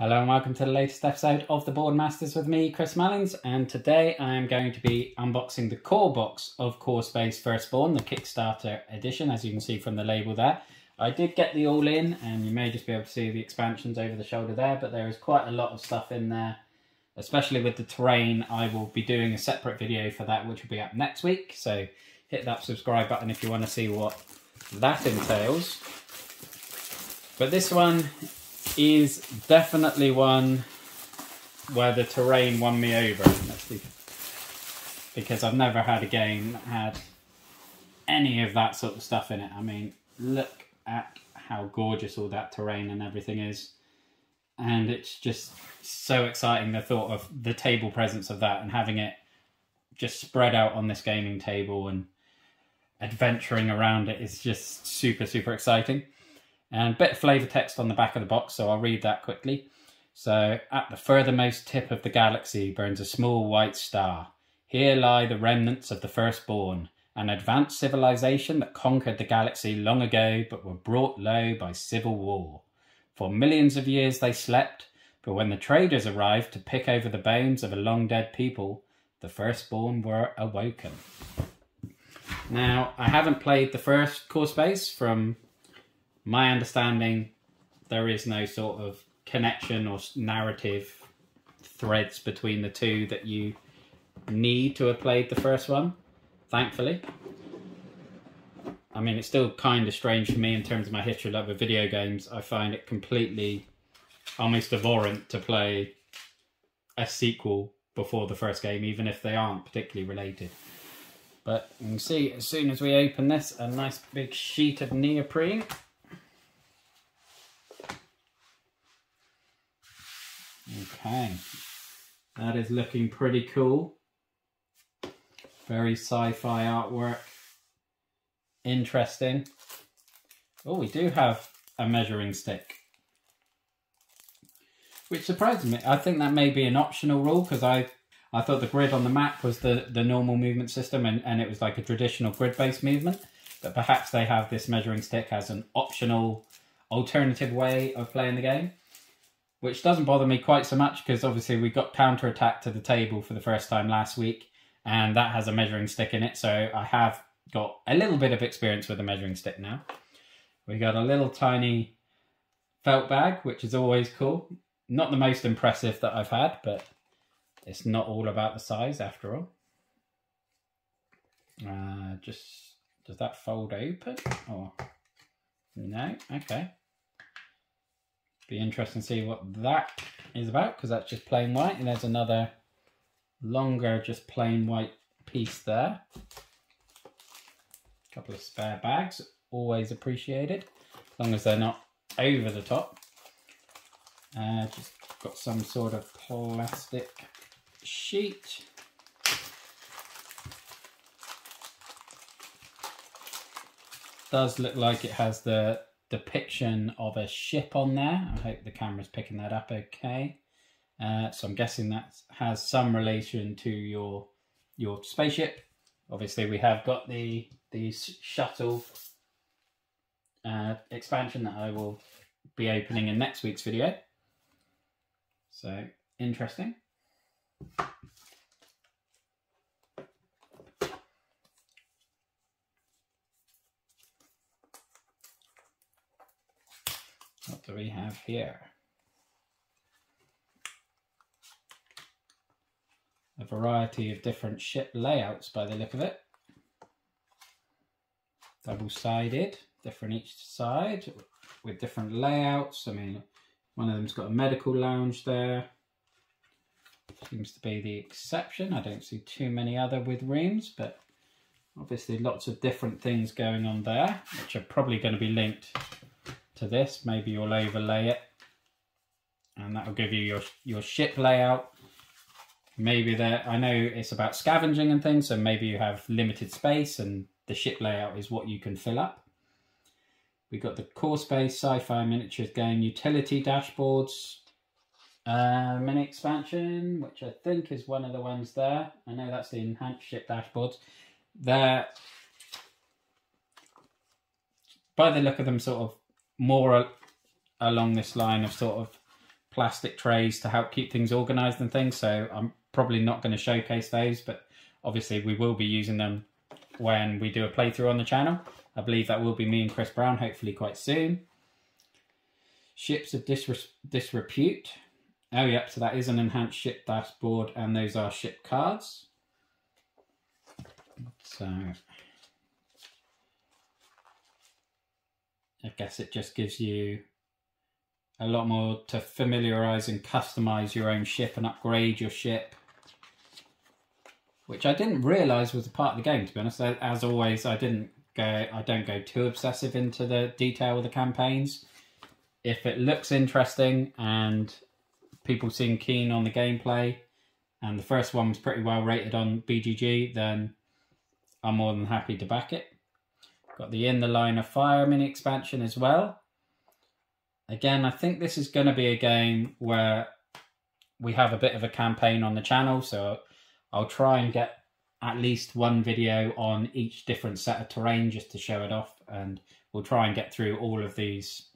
Hello and welcome to the latest episode of the Board Masters with me, Chris Mullins, and today I am going to be unboxing the core box of Core Space Firstborn, the Kickstarter edition, as you can see from the label there. I did get the all in, and you may just be able to see the expansions over the shoulder there, but there is quite a lot of stuff in there, especially with the terrain. I will be doing a separate video for that, which will be up next week, so hit that subscribe button if you want to see what that entails. But this one is definitely one where the terrain won me over. Because I've never had a game that had any of that sort of stuff in it. I mean, look at how gorgeous all that terrain and everything is. And it's just so exciting the thought of the table presence of that and having it just spread out on this gaming table and adventuring around it is just super, super exciting. And a bit of flavour text on the back of the box, so I'll read that quickly. So, at the furthermost tip of the galaxy burns a small white star. Here lie the remnants of the firstborn, an advanced civilization that conquered the galaxy long ago but were brought low by civil war. For millions of years they slept, but when the traders arrived to pick over the bones of a long dead people, the firstborn were awoken. Now, I haven't played the first core space from my understanding, there is no sort of connection or narrative threads between the two that you need to have played the first one, thankfully. I mean, it's still kind of strange for me in terms of my history like with video games. I find it completely almost abhorrent to play a sequel before the first game, even if they aren't particularly related. But you can see as soon as we open this, a nice big sheet of neoprene. Okay, that is looking pretty cool. Very sci-fi artwork. Interesting. Oh, we do have a measuring stick. Which surprised me. I think that may be an optional rule because I I thought the grid on the map was the, the normal movement system and, and it was like a traditional grid-based movement. But perhaps they have this measuring stick as an optional alternative way of playing the game which doesn't bother me quite so much because obviously we got counter attack to the table for the first time last week, and that has a measuring stick in it. So I have got a little bit of experience with a measuring stick now. We got a little tiny felt bag, which is always cool. Not the most impressive that I've had, but it's not all about the size after all. Uh, just does that fold open or no? Okay. Be interesting to see what that is about because that's just plain white and there's another longer just plain white piece there. A couple of spare bags, always appreciated as long as they're not over the top. Uh, just got some sort of plastic sheet. Does look like it has the depiction of a ship on there. I hope the camera's picking that up okay. Uh, so I'm guessing that has some relation to your your spaceship. Obviously, we have got the the shuttle uh, expansion that I will be opening in next week's video. So interesting. What do we have here? A variety of different ship layouts by the look of it. Double-sided, different each side, with different layouts. I mean, one of them's got a medical lounge there. Seems to be the exception. I don't see too many other with rooms, but obviously lots of different things going on there, which are probably going to be linked to this. Maybe you'll overlay it and that will give you your, your ship layout. Maybe there, I know it's about scavenging and things, so maybe you have limited space and the ship layout is what you can fill up. We've got the core space sci-fi miniatures game utility dashboards uh, mini expansion, which I think is one of the ones there. I know that's the enhanced ship dashboards. They're, by the look of them, sort of more along this line of sort of plastic trays to help keep things organized and things. So I'm probably not going to showcase those, but obviously we will be using them when we do a playthrough on the channel. I believe that will be me and Chris Brown, hopefully quite soon. Ships of disres disrepute. Oh, yep, so that is an enhanced ship dashboard, and those are ship cards. So, I guess it just gives you a lot more to familiarize and customize your own ship and upgrade your ship. Which I didn't realize was a part of the game, to be honest. As always, I didn't go, I don't go too obsessive into the detail of the campaigns. If it looks interesting and people seem keen on the gameplay, and the first one was pretty well rated on BGG, then I'm more than happy to back it. Got the In the Line of Fire mini expansion as well. Again, I think this is going to be a game where we have a bit of a campaign on the channel, so I'll try and get at least one video on each different set of terrain just to show it off, and we'll try and get through all of these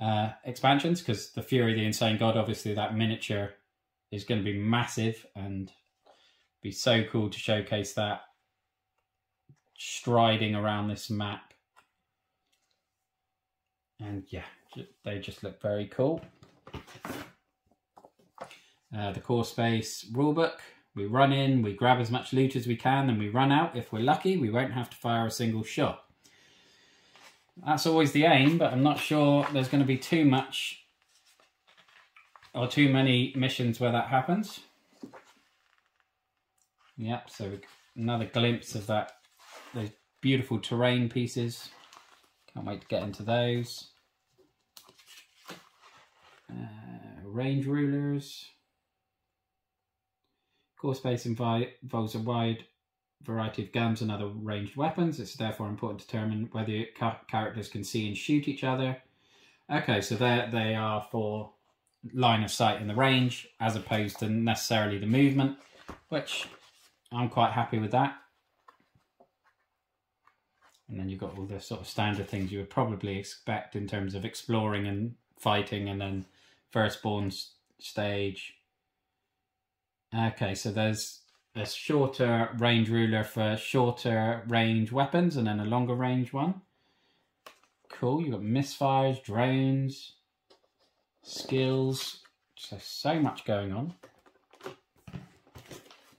uh, expansions because the Fury the Insane God, obviously, that miniature is going to be massive and be so cool to showcase that striding around this map. And yeah, they just look very cool. Uh, the core space rulebook. We run in, we grab as much loot as we can, and we run out. If we're lucky, we won't have to fire a single shot. That's always the aim, but I'm not sure there's going to be too much or too many missions where that happens. Yep, so another glimpse of that, those beautiful terrain pieces. Can't wait to get into those. Uh, range rulers. Core space involves a wide variety of guns and other ranged weapons. It's therefore important to determine whether characters can see and shoot each other. Okay, so they they are for line of sight in the range as opposed to necessarily the movement, which I'm quite happy with that. And then you've got all the sort of standard things you would probably expect in terms of exploring and fighting, and then firstborn stage. Okay, so there's a shorter range ruler for shorter range weapons and then a longer range one. Cool, you've got misfires, drones, skills. So, so much going on.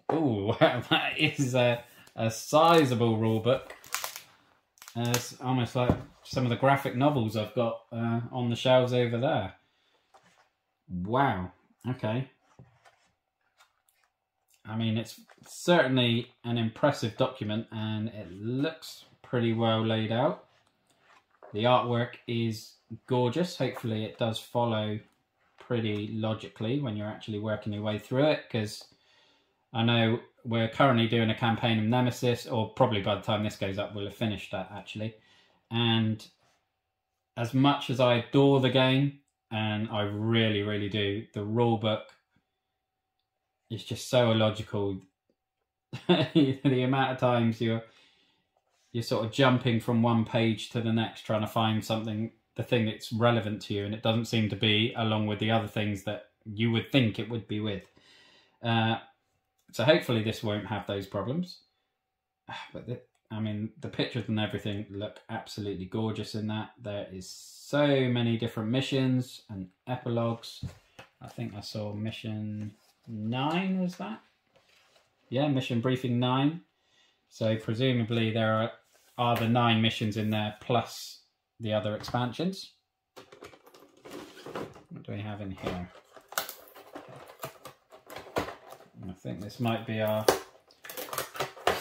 Oh, that is a, a sizable rule book. Uh, it's almost like some of the graphic novels I've got uh, on the shelves over there. Wow. Okay. I mean, it's certainly an impressive document and it looks pretty well laid out. The artwork is gorgeous. Hopefully it does follow pretty logically when you're actually working your way through it because I know we're currently doing a campaign of Nemesis or probably by the time this goes up we'll have finished that actually. And as much as I adore the game and I really, really do, the rule book it's just so illogical. the amount of times you're you're sort of jumping from one page to the next trying to find something the thing that's relevant to you and it doesn't seem to be along with the other things that you would think it would be with uh, so hopefully this won't have those problems ah, but the, i mean the pictures and everything look absolutely gorgeous in that there is so many different missions and epilogues i think i saw mission nine, was that? Yeah, mission briefing nine. So presumably there are, are the nine missions in there plus the other expansions. What do we have in here? I think this might be our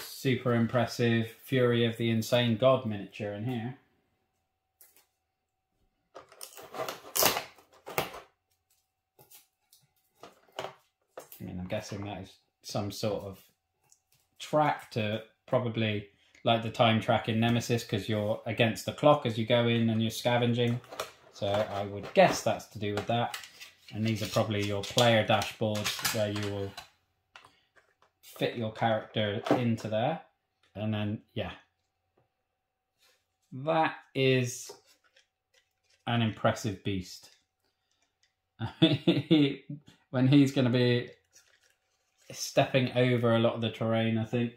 super impressive Fury of the Insane God miniature in here. I mean, I'm guessing that is some sort of track to probably like the time track in Nemesis because you're against the clock as you go in and you're scavenging. So I would guess that's to do with that. And these are probably your player dashboards where you will fit your character into there. And then, yeah. That is an impressive beast. when he's going to be stepping over a lot of the terrain, I think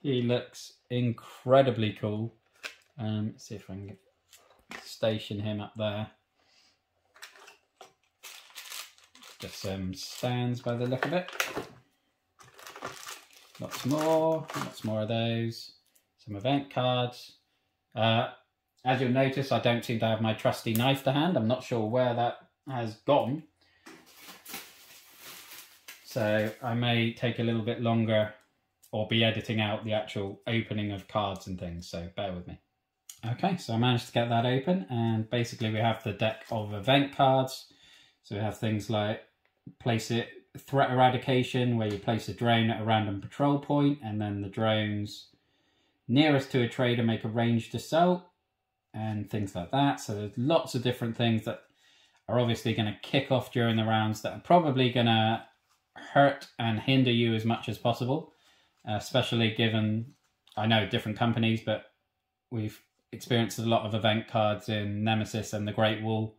he looks incredibly cool. Um, see if I can station him up there. Just some stands by the look of it. Lots more, lots more of those. Some event cards. Uh, as you'll notice, I don't seem to have my trusty knife to hand. I'm not sure where that has gone. So I may take a little bit longer or be editing out the actual opening of cards and things, so bear with me. Okay, so I managed to get that open and basically we have the deck of event cards. So we have things like place it threat eradication where you place a drone at a random patrol point and then the drones nearest to a trader make a ranged assault and things like that. So there's lots of different things that are obviously going to kick off during the rounds that are probably going to hurt and hinder you as much as possible, especially given I know different companies, but we've experienced a lot of event cards in Nemesis and the Great Wall,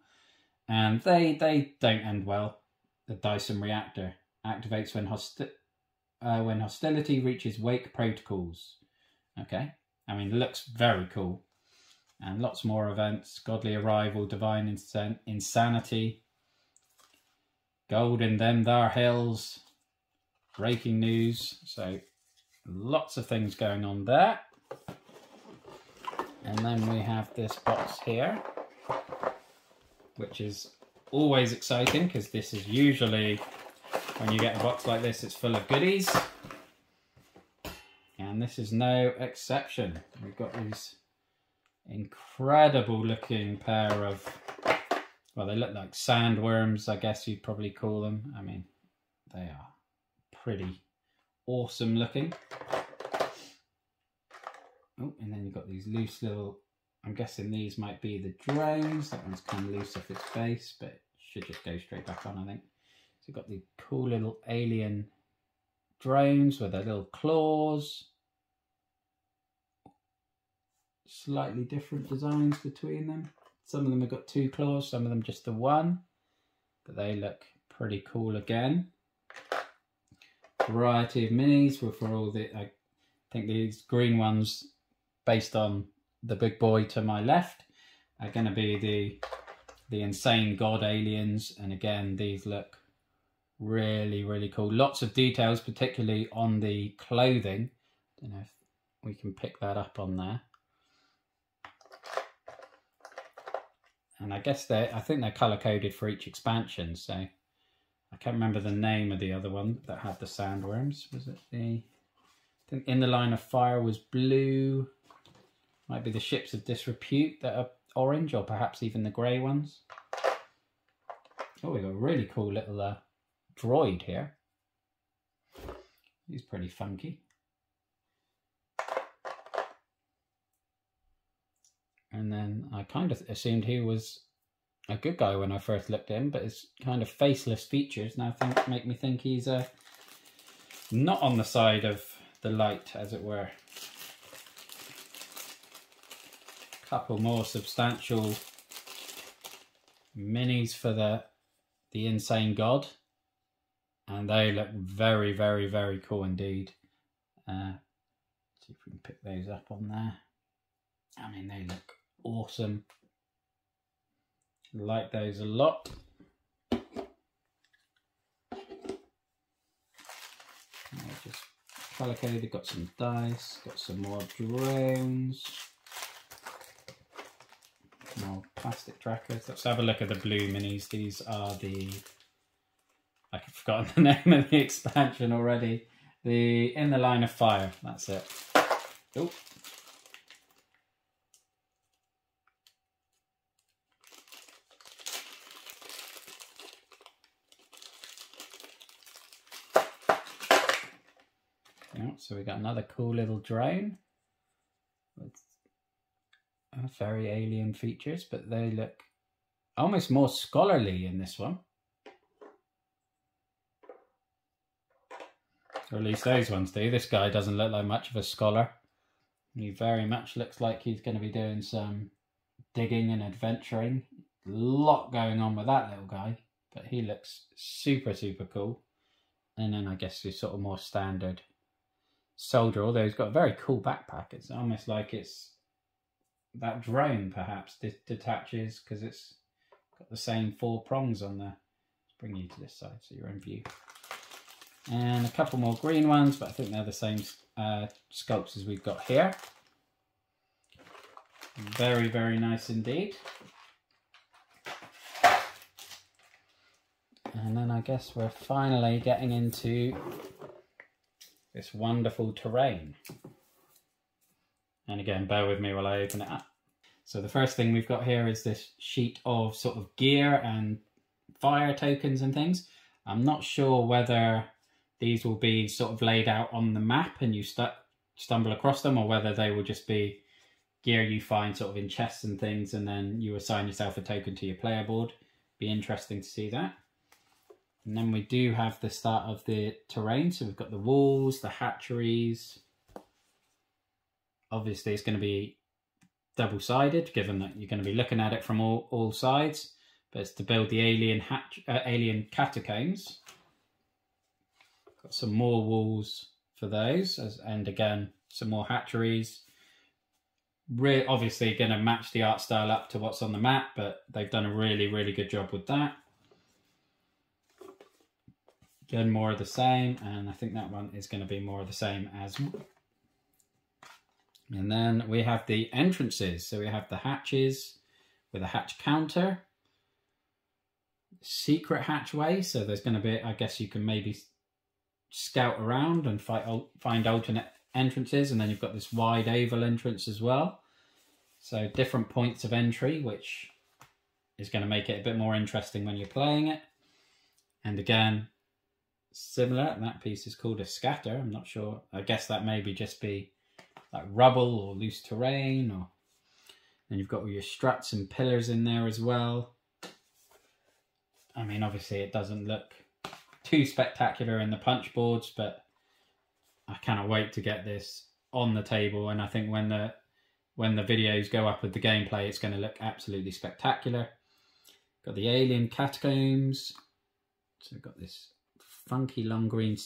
and they they don't end well. The Dyson reactor activates when hosti- uh, when hostility reaches wake protocols. Okay, I mean looks very cool and lots more events Godly Arrival, Divine Insan- Insanity, Gold in Them Thar Hills, Breaking News. So lots of things going on there. And then we have this box here, which is always exciting because this is usually, when you get a box like this, it's full of goodies. And this is no exception. We've got these incredible looking pair of well they look like sandworms i guess you'd probably call them i mean they are pretty awesome looking oh and then you've got these loose little i'm guessing these might be the drones that one's of loose off its base but should just go straight back on i think so you've got the cool little alien drones with their little claws slightly different designs between them. Some of them have got two claws, some of them just the one, but they look pretty cool again. Variety of minis were for all the, I think these green ones based on the big boy to my left are going to be the the insane god aliens and again these look really really cool lots of details particularly on the clothing don't know if we can pick that up on there and I guess they I think they're color coded for each expansion. So I can't remember the name of the other one that had the sandworms. Was it the? I think in the line of fire was blue. Might be the ships of disrepute that are orange, or perhaps even the grey ones. Oh, we've got a really cool little uh, droid here. He's pretty funky. And then I kind of assumed he was a good guy when I first looked at him, but his kind of faceless features now think make me think he's uh, not on the side of the light, as it were. Couple more substantial minis for the the insane god, and they look very, very, very cool indeed. Uh, see if we can pick those up on there. I mean, they look awesome. Like those a lot. just color coded, got some dice, got some more drones. Plastic trackers. Let's have a look at the blue minis. These are the I've forgotten the name of the expansion already. The In the Line of Fire, that's it. Oh, so we got another cool little drone with Uh, very alien features, but they look almost more scholarly in this one. Or at least those ones do. This guy doesn't look like much of a scholar. He very much looks like he's going to be doing some digging and adventuring. A lot going on with that little guy. but he looks super, super cool. And then I guess he's sort of more standard soldier, although he's got a very cool backpack. It's almost like it's that drone perhaps detaches because it's got the same four prongs on there. Let's bring you to this side so you're in view. And a couple more green ones, but I think they're the same uh, sculpts as we've got here. Very, very nice indeed. And then I guess we're finally getting into this wonderful terrain. And again, bear with me while I open it up. So the first thing we've got here is this sheet of sort of gear and fire tokens and things. I'm not sure whether these will be sort of laid out on the map and you st stumble across them or whether they will just be gear you find sort of in chests and things and then you assign yourself a token to your player board. Be interesting to see that. And then we do have the start of the terrain. So we've got the walls, the hatcheries. Obviously it's going to be double-sided given that you're going to be looking at it from all, all sides. But it's to build the alien, hatch, uh, alien catacombs. Got some more walls for those. As, and again, some more hatcheries. Re obviously going to match the art style up to what's on the map, but they've done a really, really good job with that. Again, more of the same, and I think that one is going to be more of the same as and then we have the entrances. So we have the hatches with a hatch counter, secret hatchway. So there's going to be, I guess you can maybe scout around and fight, find alternate entrances. And then you've got this wide oval entrance as well. So different points of entry, which is going to make it a bit more interesting when you're playing it. And again, similar. That piece is called a scatter. I'm not sure. I guess that maybe just be like rubble or loose terrain. Or then you've got all your struts and pillars in there as well. I mean, obviously it doesn't look too spectacular in the punch boards, but I cannot wait to get this on the table. And I think when the when the videos go up with the gameplay, it's going to look absolutely spectacular. Got the alien catacombs. So got this funky long green,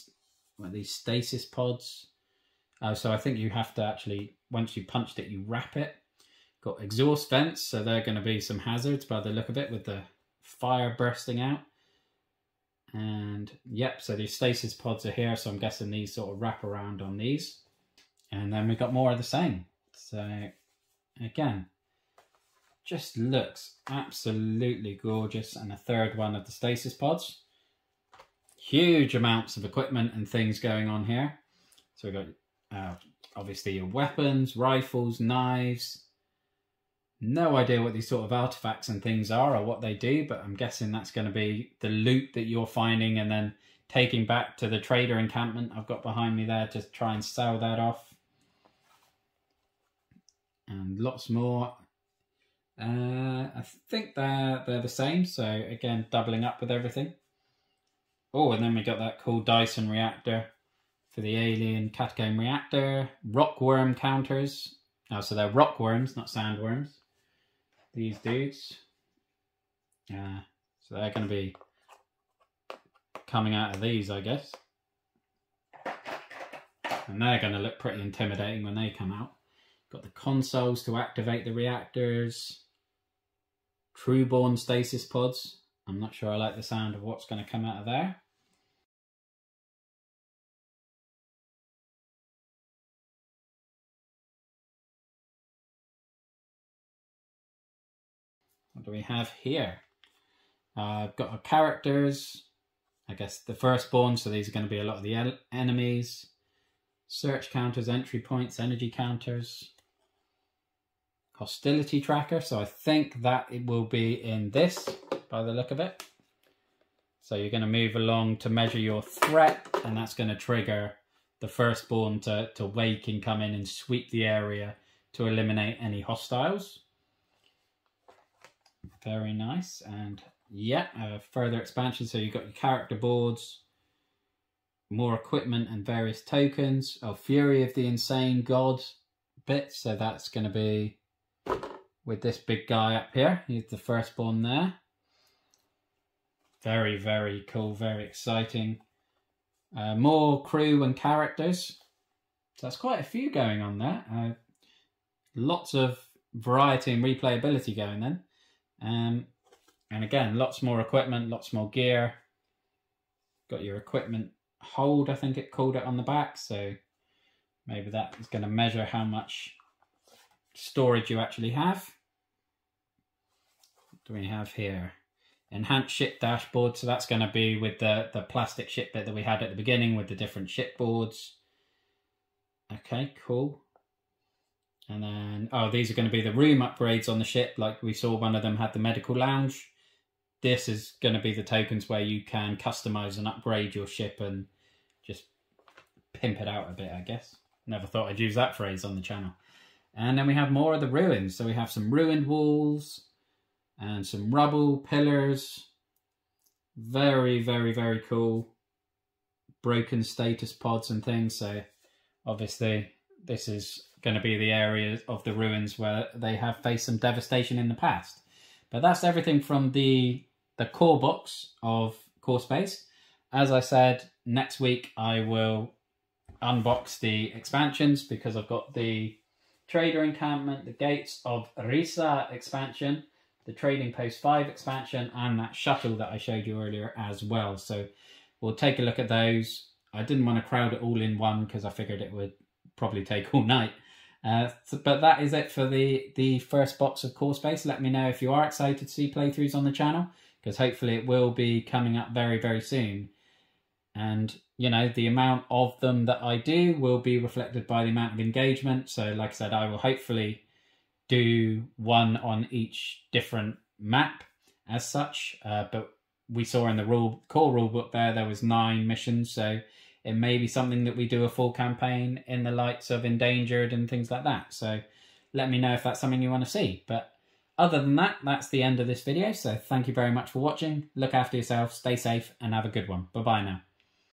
what these stasis pods. Uh, so I think you have to actually, once you punched it, you wrap it. Got exhaust vents, so they're going to be some hazards by the look of it with the fire bursting out. And yep, so these stasis pods are here, so I'm guessing these sort of wrap around on these. And then we've got more of the same. So again, just looks absolutely gorgeous. And a third one of the stasis pods huge amounts of equipment and things going on here. So we've got uh, obviously your weapons, rifles, knives. No idea what these sort of artifacts and things are or what they do, but I'm guessing that's going to be the loot that you're finding and then taking back to the trader encampment I've got behind me there to try and sell that off. And lots more. Uh, I think they're, they're the same, so again, doubling up with everything. Oh, and then we got that cool Dyson reactor for the alien catacomb reactor. Rockworm counters. Oh, so they're rockworms, not sandworms. These dudes. Uh, so they're going to be coming out of these, I guess. And they're going to look pretty intimidating when they come out. Got the consoles to activate the reactors. Trueborn stasis pods. I'm not sure I like the sound of what's going to come out of there. Do we have here? Uh, I've got our characters. I guess the firstborn, so these are going to be a lot of the enemies. Search counters, entry points, energy counters. Hostility tracker, so I think that it will be in this by the look of it. So you're going to move along to measure your threat, and that's going to trigger the firstborn to, to wake and come in and sweep the area to eliminate any hostiles. Very nice. And yeah, uh, further expansion. So you've got your character boards, more equipment and various tokens. Oh, Fury of the Insane God bit. So that's going to be with this big guy up here. He's the firstborn there. very, very cool, very exciting. Uh, more crew and characters. So that's quite a few going on there. Uh, lots of variety and replayability going then. Um, and again, lots more equipment, lots more gear. Got your equipment hold, I think it called it on the back. So maybe that is going to measure how much storage you actually have. What do we have here? Enhanced ship dashboard. So that's going to be with the, the plastic ship bit that we had at the beginning with the different ship boards. Okay, cool. And then, oh, these are going to be the room upgrades on the ship. Like we saw one of them had the medical lounge. This is going to be the tokens where you can customize and upgrade your ship and just pimp it out a bit, I guess. Never thought I'd use that phrase on the channel. And then we have more of the ruins. So we have some ruined walls and some rubble, pillars. Very, very, very cool. Broken stasis pods and things. So obviously this is going to be the area of the ruins where they have faced some devastation in the past. But that's everything from the the core box of Core Space. As I said, next week I will unbox the expansions because I've got the Trader Encampment, the Gates of Risa expansion, the Trading Post 5 expansion, and that shuttle that I showed you earlier as well. So we'll take a look at those. I didn't want to crowd it all in one because I figured it would probably take all night. Uh, but that is it for the, the first box of Core Space. Let me know if you are excited to see playthroughs on the channel, because hopefully it will be coming up very, very soon. And, you know, the amount of them that I do will be reflected by the amount of engagement. So, like I said, I will hopefully do one on each different map as such. Uh, but we saw in the rule core rulebook there, there was nine missions. So it may be something that we do a full campaign in the lights of Endangered and things like that. So let me know if that's something you want to see. But other than that, that's the end of this video. So thank you very much for watching. Look after yourself, stay safe, and have a good one. Bye-bye now.